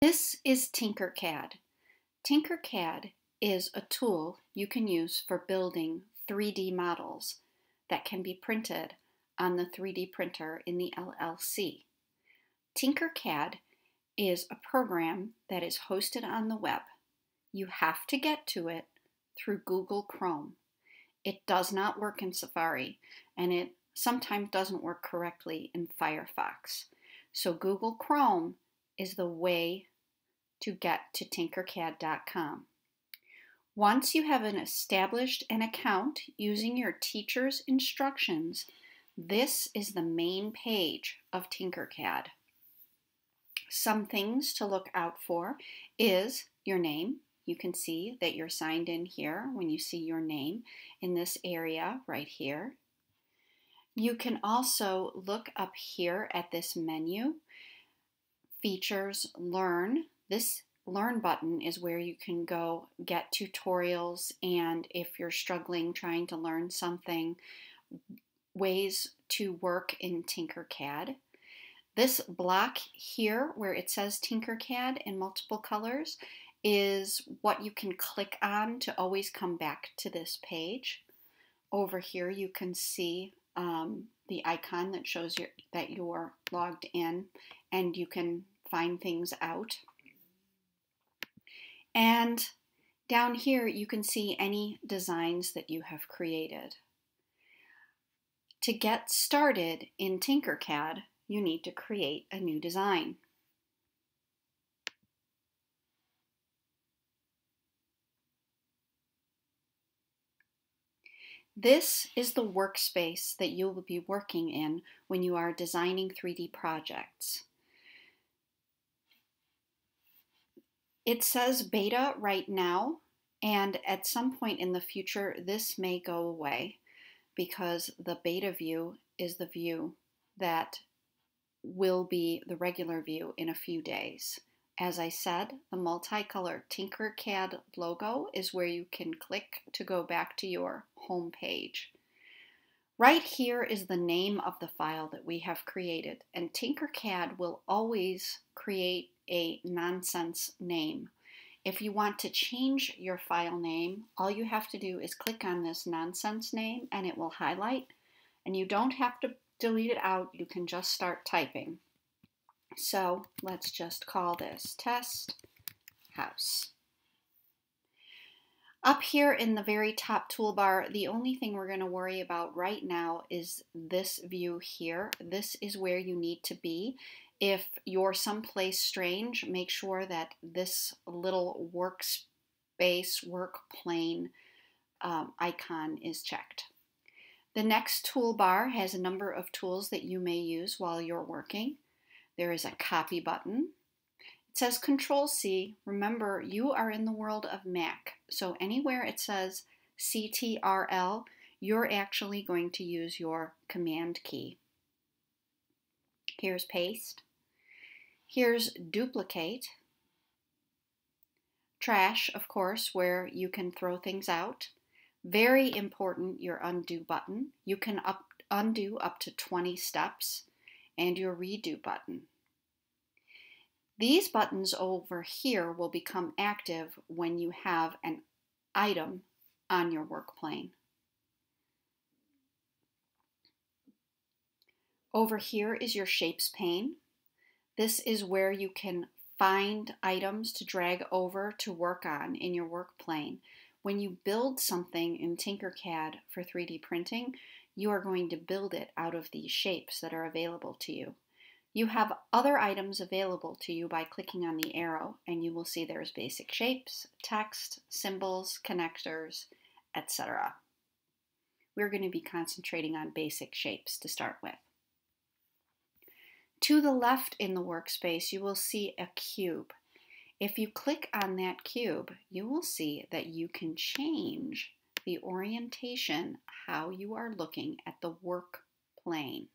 This is Tinkercad. Tinkercad is a tool you can use for building 3D models that can be printed on the 3D printer in the LLC. Tinkercad is a program that is hosted on the web. You have to get to it through Google Chrome. It does not work in Safari and it sometimes doesn't work correctly in Firefox. So Google Chrome is the way to get to tinkercad.com. Once you have an established an account using your teacher's instructions, this is the main page of Tinkercad. Some things to look out for is your name. You can see that you're signed in here when you see your name in this area right here. You can also look up here at this menu, Features, Learn. This Learn button is where you can go get tutorials and if you're struggling trying to learn something, ways to work in Tinkercad. This block here where it says Tinkercad in multiple colors is what you can click on to always come back to this page. Over here you can see um, the icon that shows you that you're logged in and you can find things out. And down here you can see any designs that you have created. To get started in Tinkercad, you need to create a new design. This is the workspace that you will be working in when you are designing 3D projects. It says beta right now, and at some point in the future, this may go away because the beta view is the view that will be the regular view in a few days. As I said, the multicolor Tinkercad logo is where you can click to go back to your home page. Right here is the name of the file that we have created, and Tinkercad will always create a nonsense name. If you want to change your file name, all you have to do is click on this nonsense name and it will highlight, and you don't have to delete it out, you can just start typing. So let's just call this test house. Up here in the very top toolbar, the only thing we're going to worry about right now is this view here. This is where you need to be. If you're someplace strange, make sure that this little workspace, work plane um, icon is checked. The next toolbar has a number of tools that you may use while you're working. There is a copy button. It says Control C. Remember, you are in the world of Mac, so anywhere it says CTRL, you're actually going to use your Command key. Here's Paste. Here's Duplicate. Trash, of course, where you can throw things out. Very important, your Undo button. You can up, undo up to 20 steps and your redo button. These buttons over here will become active when you have an item on your work plane. Over here is your Shapes pane. This is where you can find items to drag over to work on in your work plane. When you build something in Tinkercad for 3D printing, you are going to build it out of these shapes that are available to you. You have other items available to you by clicking on the arrow, and you will see there's basic shapes, text, symbols, connectors, etc. We're going to be concentrating on basic shapes to start with. To the left in the workspace, you will see a cube. If you click on that cube, you will see that you can change the orientation, how you are looking at the work plane.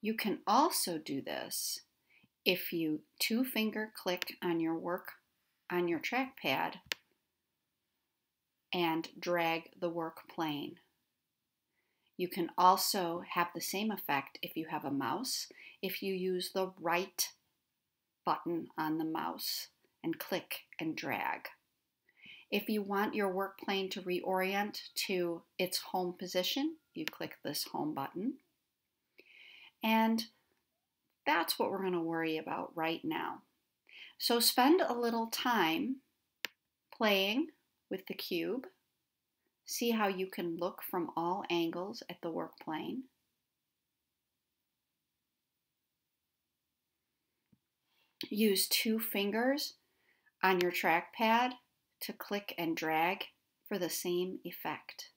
You can also do this if you two finger click on your work on your trackpad and drag the work plane. You can also have the same effect if you have a mouse. If you use the right button on the mouse and click and drag. If you want your work plane to reorient to its home position, you click this home button. And that's what we're going to worry about right now. So spend a little time playing with the cube. See how you can look from all angles at the work plane. Use two fingers on your trackpad to click and drag for the same effect.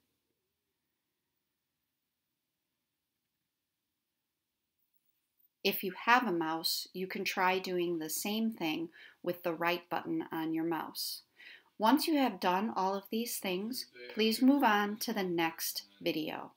If you have a mouse, you can try doing the same thing with the right button on your mouse. Once you have done all of these things, please move on to the next video.